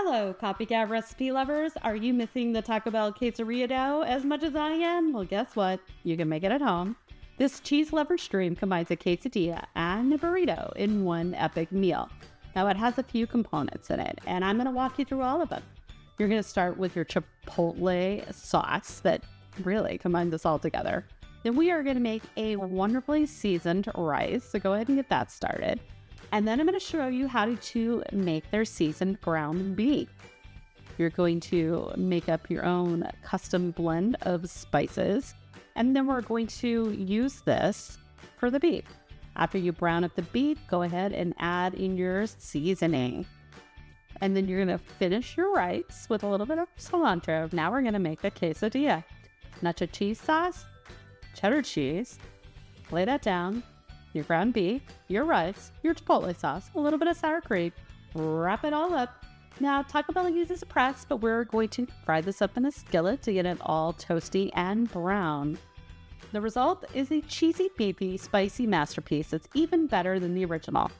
Hello, copycat recipe lovers. Are you missing the Taco Bell Quesarito as much as I am? Well, guess what? You can make it at home. This cheese lover stream combines a quesadilla and a burrito in one epic meal. Now, it has a few components in it, and I'm going to walk you through all of them. You're going to start with your chipotle sauce that really combines this all together. Then we are going to make a wonderfully seasoned rice, so go ahead and get that started. And then I'm going to show you how to make their seasoned ground beef. You're going to make up your own custom blend of spices, and then we're going to use this for the beef. After you brown up the beef, go ahead and add in your seasoning. And then you're going to finish your rice with a little bit of cilantro. Now we're going to make a quesadilla. Nacho cheese sauce, cheddar cheese, lay that down, your ground beef, your rice, your chipotle sauce, a little bit of sour cream, wrap it all up. Now, Taco Bell uses a press, but we're going to fry this up in a skillet to get it all toasty and brown. The result is a cheesy, beefy, spicy masterpiece that's even better than the original.